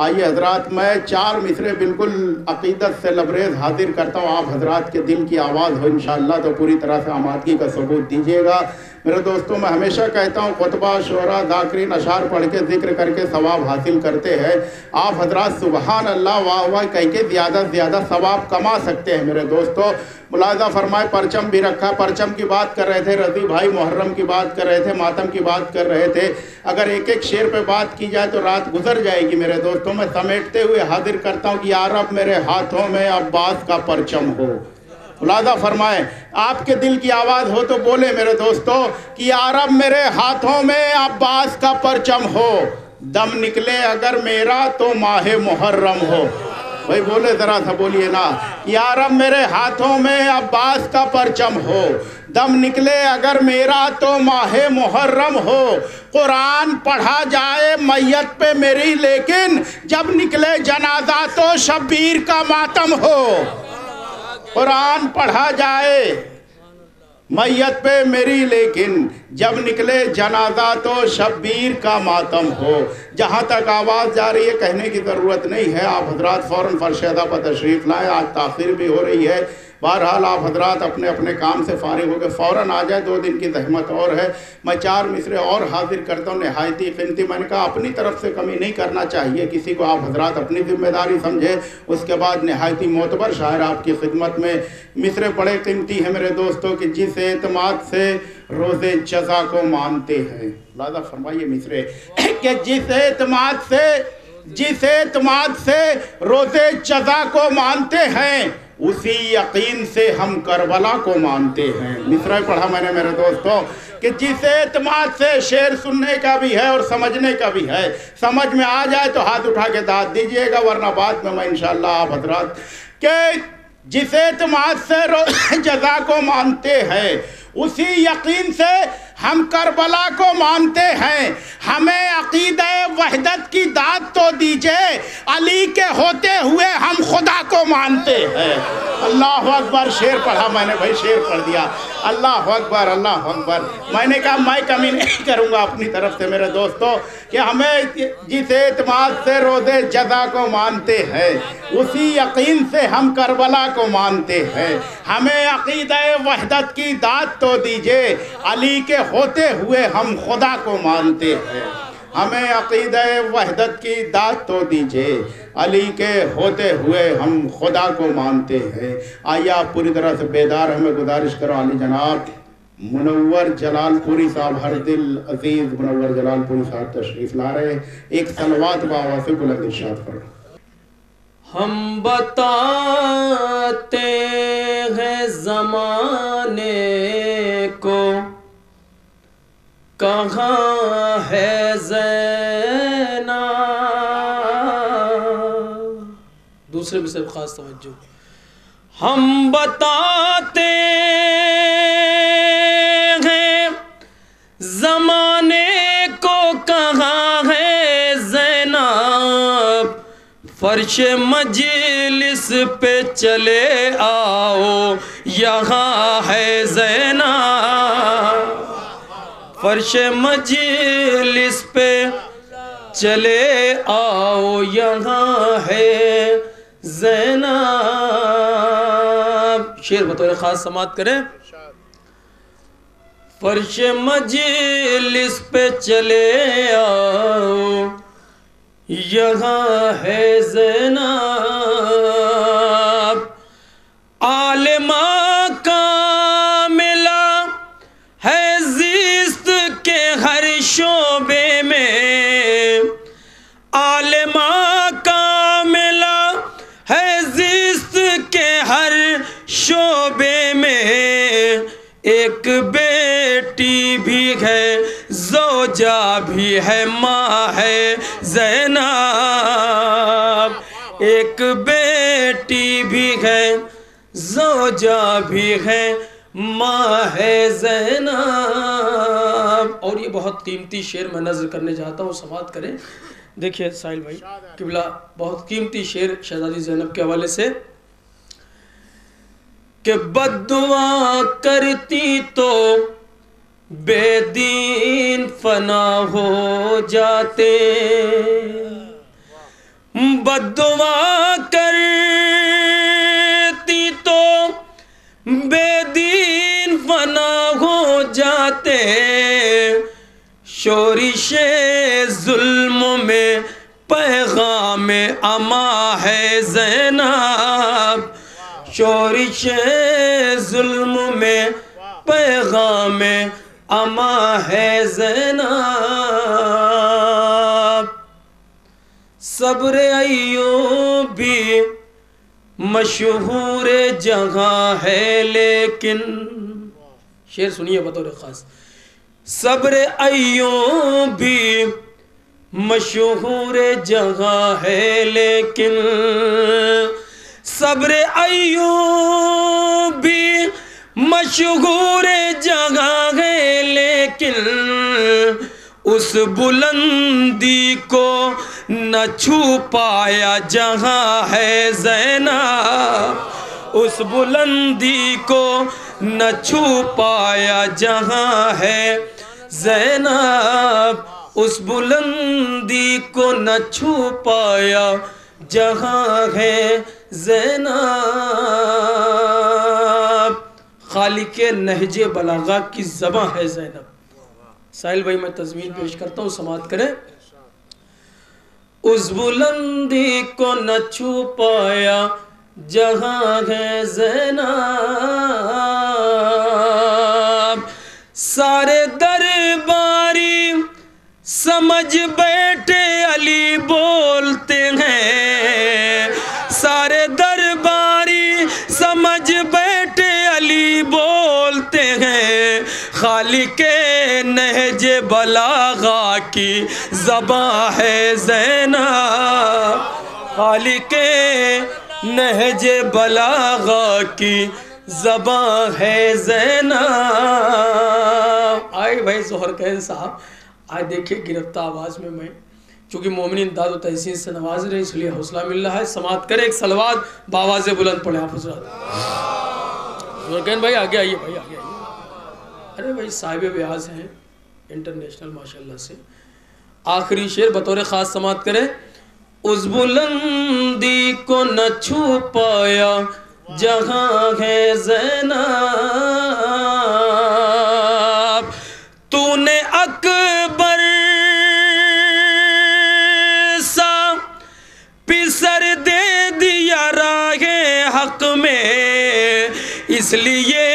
आइए हजरात, मैं चार मिसरे बिल्कुल अकीदत से लबरेज हाजिर करता हूँ। आप हजरात के दिल की आवाज़ हो इन तो पूरी तरह से आमादगी का सबूत दीजिएगा। मेरे दोस्तों, मैं हमेशा कहता हूँ, खुतबा शरा दाकरीन अशार पढ़ के ज़िक्र करके सवाब हासिल करते हैं। आप हजरात सुबहान अल्लाह वाह वाह कह के ज़्यादा से ज़्यादा सवाब कमा सकते हैं मेरे दोस्तों। मुलाजा फरमाए, परचम भी रखा, परचम की बात कर रहे थे, रज़ी भाई मुहर्रम की बात कर रहे थे, मातम की बात कर रहे थे। अगर एक एक शेर पे बात की जाए तो रात गुजर जाएगी मेरे दोस्तों। मैं समेटते हुए हाजिर करता हूँ कि यार अब मेरे हाथों में अब्बास का परचम हो। मुलाजा फरमाए। आपके दिल की आवाज़ हो तो बोले मेरे दोस्तों कि यारब मेरे हाथों में अब्बास का परचम हो। दम निकले अगर मेरा तो माह मुहर्रम हो। भाई बोले ज़रा सा बोलिए ना यारब मेरे हाथों में अब्बास का परचम हो। दम निकले अगर मेरा तो माह मुहर्रम हो। कुरान पढ़ा जाए मैयत पे मेरी, लेकिन जब निकले जनाजा तो शब्बीर का मातम हो। कुरान पढ़ा जाए। मैयत पे मेरी, लेकिन जब निकले जनाजा तो शब्बीर का मातम हो। जहाँ तक आवाज़ जा रही है, कहने की ज़रूरत नहीं है। आप हजरात फ़ौरन फरशा पर तशरीफ़ लाएँ। आज ताखिर भी हो रही है। बहरहाल आप हजरात अपने अपने काम से फारिग गए फ़ौरन आ जाए, दो दिन की जहमत और है। मैं चार मिसरे और हाजिर करता हूँ, नहायती कीमती। मैंने कहा, अपनी तरफ़ से कमी नहीं करना चाहिए, किसी को आप हजरात अपनी ज़िम्मेदारी समझें। उसके बाद नहायती मोतबर शायर आपकी खिदमत में मिसरे बड़े कीमती हैं मेरे दोस्तों कि, जिस एतमाद से रोज़े जजा को मानते हैं। लादा फरमाइए मिसरे, कि जिस एतमाद से, जिस एतमाद से रोज़े जजा को मानते हैं उसी यकीन से हम करबला को मानते हैं। मिसरा पढ़ा मैंने मेरे दोस्तों कि जिस एतमाद से शेर सुनने का भी है और समझने का भी है, समझ में आ जाए तो हाथ उठा के दाद दीजिएगा, वरना बाद में मैं इंशाल्लाह आप हजरात, के जिस एतमाद से जजा को मानते हैं उसी यकीन से हम करबला को मानते हैं। हमें अकीद वहदत की दाद तो दीजिए, अली के होते हुए हम खुदा को मानते हैं। अल्लाह अकबर, शेर पढ़ा मैंने भाई, शेर पढ़ दिया। अल्लाह अकबर अल्लाह अकबर। मैंने कहा, मैं कमी नहीं करूँगा अपनी तरफ़ से, मेरे दोस्तों, कि हमें जिस एतमाद से रोज़े जदा को मानते हैं, उसी यकीन से हम करबला को मानते हैं। हमें अकीद वहदत की दाद तो दीजिए, अली के होते हुए हम खुदा को मानते हैं। हमें अकीद वहदत की दाद तो दीजिए। अली के होते हुए हम खुदा को मानते हैं। आइए आप पूरी तरह से बेदार हमें गुजारिश करो, अली जनाब। मुनवर जलालपुरी साहब, हर दिल अज़ीज़ मुनवर जलालपुरी साहब तशरीफ़ ला रहे एक सलवात बाबा से बुलंद इशाद करो। हम बताते हैं जमाने कहाँ है जैना? दूसरे भी सब खास तवज्जो। हम बताते हैं, जमाने को कहाँ है जैनब? फर्श मजलिस पे चले आओ, यहाँ है जैना फर्श मजलिस पे चले आओ, यहाँ है जैना शेर बतौर ख़ास समात करें। फर्श मजलिस पे चले आओ, यहाँ है जैना है माँ है जैनब। एक बेटी भी है, जोजा भी है, माँ है जैनब। और ये बहुत कीमती शेर मैं नज़र करने चाहता हूँ समात करें। देखिए साहिल भाई, किबला, बहुत कीमती शेर शहजादी जैनब के हवाले से। कि बदुआ करती तो बेदीन फना हो जाते। बदवा करती तो बेदीन फना हो जाते। शोरिश जुल्म में पैगाम अमा है जैनब। शोरिश जुल्म में पैगाम अमा है जैनब। सब्र अयूबी मशहूर जगह है लेकिन, शेर सुनिए बतौर खास। सब्र अयूबी मशहूर जगह है लेकिन, सब्र अयूबी मशहूर जगह है लेकिन उस बुलंदी को न छू पाया जहाँ है जैना उस बुलंदी को न छू पाया जहाँ है जैनब। उस बुलंदी को न छू पाया जहाँ है जैनब। खालिक नहजे बलागा की जबा है जैनब। साहिल भाई, मैं तजमीन पेश करता हूँ, समाप्त करें। उस बुलंदी को न छू पाया जहाँ है जैनब। सारे दरबारी समझ बैठे, अली बोलते हैं। सारे दरबारी समझ बैठे, अली बोलते हैं। खाली के नहज बलागा की जबा है जैना। खाली के नहज बलागा की जबा है जैना। आए भाई जोहर कहन साहब आज देखिए गिरफ़्तार आवाज़ में मैं। चूँकि मोमिन दादो तहसीन से नवाज़ रहे, इसलिए हौसला मिल रहा है। समात करे एक सलवाद बाबा से बुलंद पड़े आप कहन भाई, आगे आइए भाई, आगे आइए। अरे भाई साहिब ब्याज हैं। इंटरनेशनल माशाल्लाह से। आखिरी शेर बतौर ख़ास समात करें। उस बुलंदी को न छू पाया जहाँ है जैनब। तूने अकबर सा पिसर दे दिया रागे हक में, इसलिए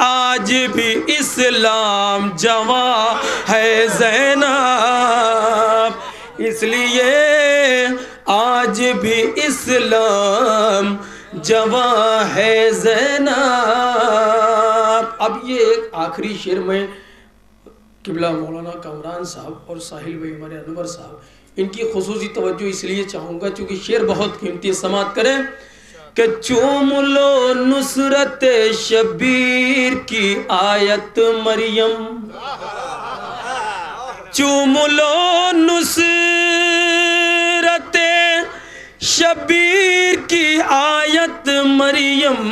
आज भी इस्लाम जवा है जैनब। इसलिए आज भी इस्लाम जवा है जैनब। अब ये एक आखिरी शेर में किबला मौलाना कमरान साहब और साहिल भाई हमारे अनवर साहब, इनकी खसूसी तवज्जो इसलिए चाहूँगा, क्योंकि शेर बहुत कीमती समात करें। कि चूम लो नुसरत शबीर की आयत मरियम। चूम लो नुसरत शबीर की आयत मरियम।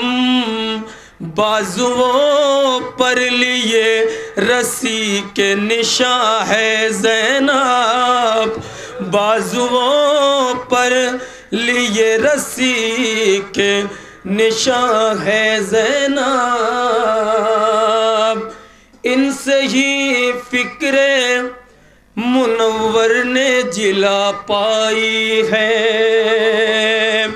बाजुओं पर लिए रस्सी के निशा है जैनब। बाजुओं पर लिए रस्सी के निशान है जैनब। इनसे ही फिक्रे मुनवर ने जिला पाई है।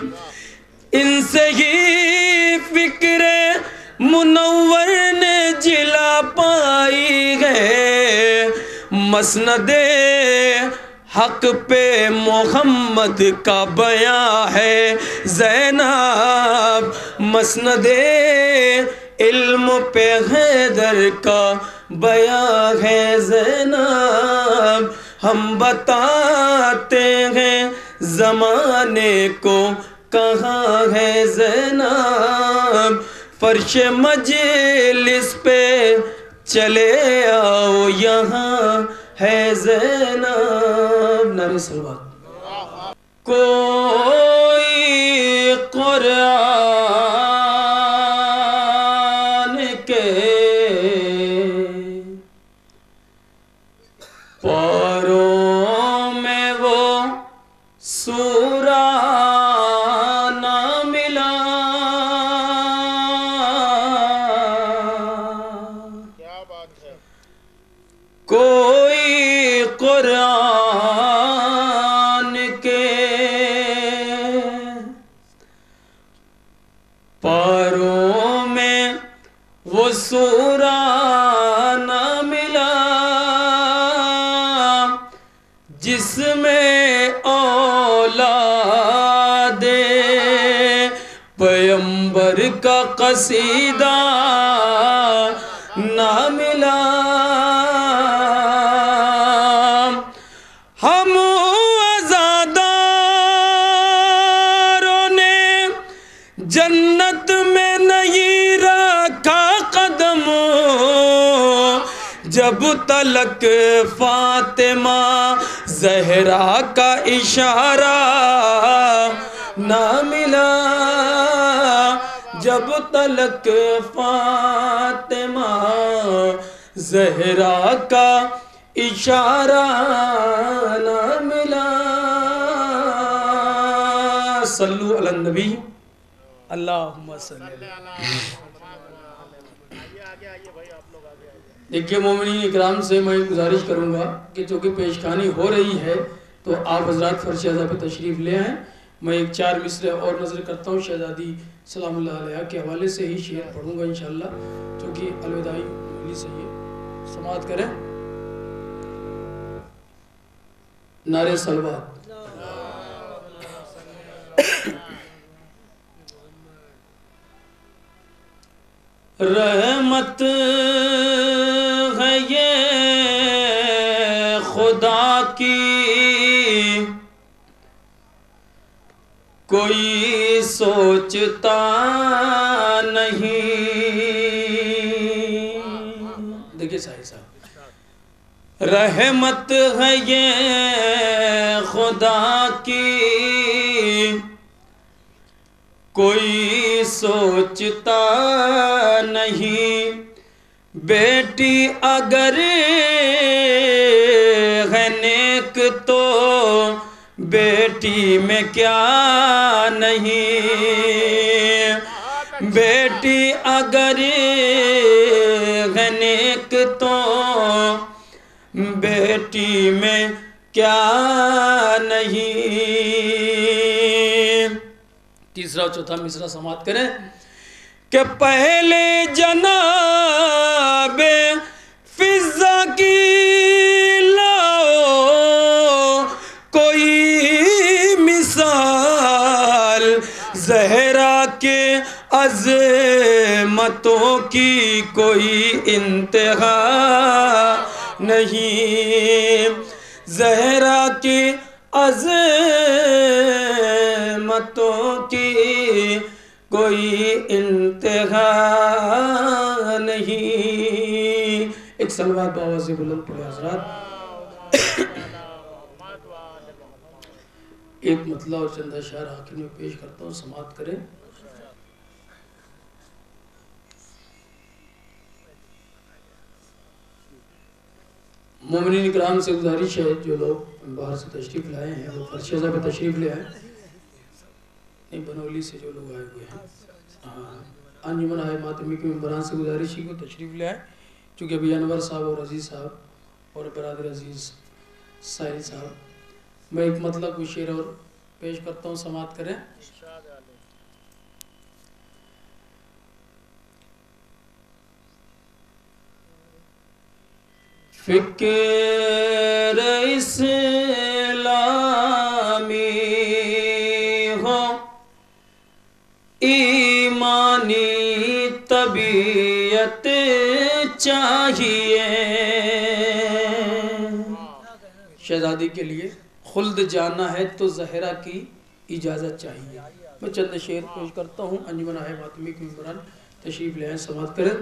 इनसे ही फिक्रे मुनवर ने जिला पाई है। मसनदे हक पे मोहम्मद का बयां है, जैनब मसनदे इल्म पे हैदर का बयां है, जैनब हम बताते हैं जमाने को कहाँ है, जैनब फर्श मजलिस पे चले आओ यहाँ। है जैनब नारे सलवा कोई कुरान जिसमें औलादे पैम्बर का कसीदा ना मिला। हम आजादारों ने जन्नत में नहीं रखा कदम। जब तलक फातिमा जहरा का इशारा ना मिला। जब तलक फातिमा जहरा का इशारा ना मिला। सल्लु अला नबी, अल्लाहुम्मा सल्ली अला देखिए मोमिन इकराम से मैं गुजारिश करूँगा कि चूँकि पेशखानी हो रही है तो आप हजरात फर्श पे तशरीफ़ ले आएँ। मैं एक चार मिसरे और नज़र करता हूँ, शहजादी सलाम के हवाले से ही शेयर पढ़ूँगा इन चूँकि अलविदाई मजलिस है ये समात करें। नारे सलवात। रहमत कोई सोचता नहीं। देखिए साहिब साहब, रहमत है ये खुदा की। कोई सोचता नहीं। बेटी अगर बेटी में क्या नहीं? बेटी अगर है नेक तो बेटी में क्या नहीं? तीसरा चौथा मिसरा समाप्त करें कि पहले जनाब अजमतों की कोई इंतहा नहीं। जहरा की अजमतों की कोई इंतहा नहीं। एक सलवार बाबा से बुलंद पड़े हजरात। एक मतलब चंदा शार आखिर में पेश करता हूँ, समाप्त करें। मोमिन कराम से गुजारिश है, जो लोग बाहर से तशरीफ़ लाए हैं, वो फर्शेजा पे तशरीफ़ ले आए। नहीं, बनौली से जो लोग आए हुए हैं। हाँ अंजुमन आए मातमी के मम्बरान से गुजारिश ही को तशरीफ़ ले आए चूँकि अभी अनवर साहब और अज़ीज़ साहब और बरदर अज़ीज़ साहिल साहब। मैं एक मतलब कुछ शेर और पेश करता हूँ, समाप्त करें। फ़िक्र इस्लामी हो, ईमानी तबीयत चाहिए। शहजादी के लिए खुल्द जाना है तो जहरा की इजाज़त चाहिए। मैं चंद शेर पेश करता हूँ। अंजुमन है मातमी के मम्बरान तशरीफ़ ले आए, समाप्त करें।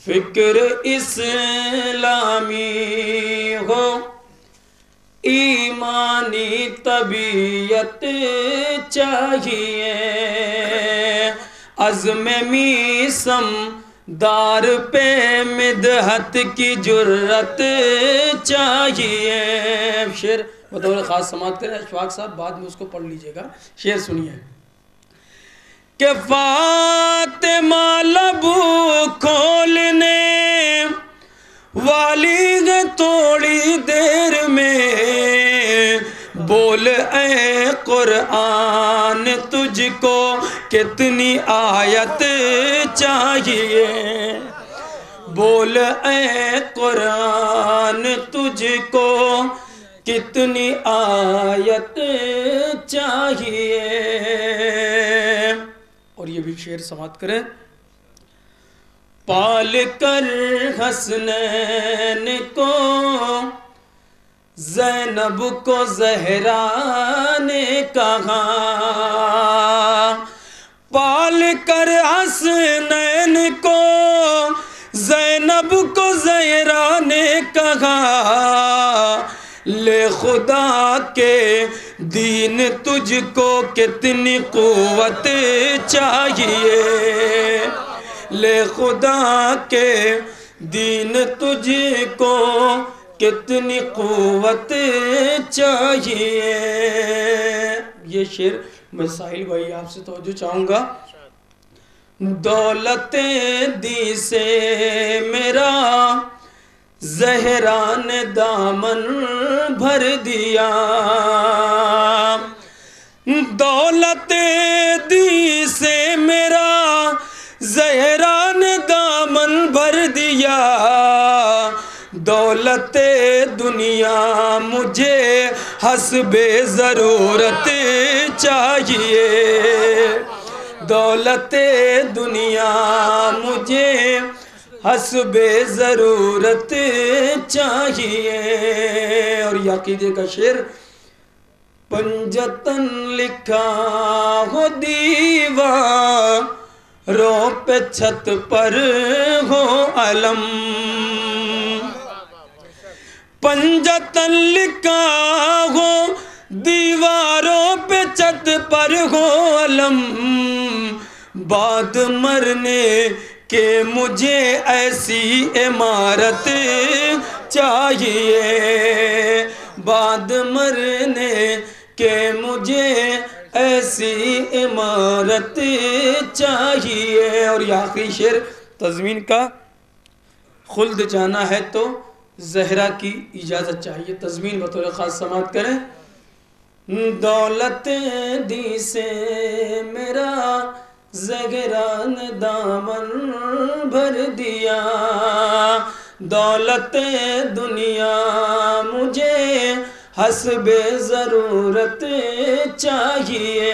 फ़िक्र इस्लामी हो, ईमानी तबीयत चाहिए। अज़म मीसम, दार पे मिदहत की जुर्रत चाहिए। शेर बतौर ख़ास समात करें। अशफाक साहब, बाद में उसको पढ़ लीजिएगा। शेर सुनिए। के फातिमा लबू खोलने वाली थोड़ी देर में। बोल ए कुरान तुझको कितनी आयत चाहिए? बोल ए कुरान तुझको कितनी आयत चाहिए? और ये भी शेर समाप्त करें। पाल कर हसनैन को, जैनब को जहरा ने कहा। पाल कर हसनैन को, जैनब को जहरा ने कहा। ले खुदा के दीन तुझको कितनी कुवत चाहिए? ले खुदा के दीन तुझको कितनी कुवत चाहिए? ये शेर मैं साहिल भाई, आपसे तो चाहूँगा। दौलत दी से मेरा जहरान दामन भर दिया। दौलत दी से मेरा जहरान दामन भर दिया। दौलत दुनिया मुझे हसबे ज़रूरत चाहिए। दौलत दुनिया मुझे हसबे ज़रूरत चाहिए। और यकीदे का शेर, पंजतन लिखा हो दीवा रो पे छत पर हो अलम। पंजतन लिखा हो दीवारों पे छत पर हो अलम। बाद मरने के मुझे ऐसी इमारत चाहिए। बाद मरने के मुझे ऐसी इमारत चाहिए। और ये आखिरी शेर तजमीन का खुल्द जाना है तो जहरा की इजाज़त चाहिए। तजमीन बतौर ख़ास समात करें। दौलत दी से मेरा जगरान दामन भर दिया। दौलत दुनिया, मुझे हसब ज़रूरत चाहिए।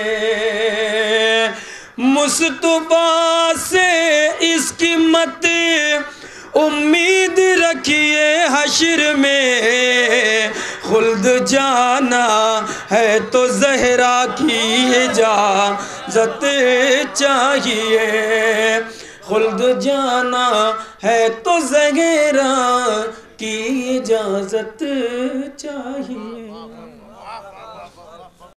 मुस्तफ़ा से इसकी मत उम्मीद रखिए हशर में। खुल्द जाना है तो जहरा की इजाज़त चाहिए। खुल्द जाना है तो जहरा की इजाज़त चाहिए।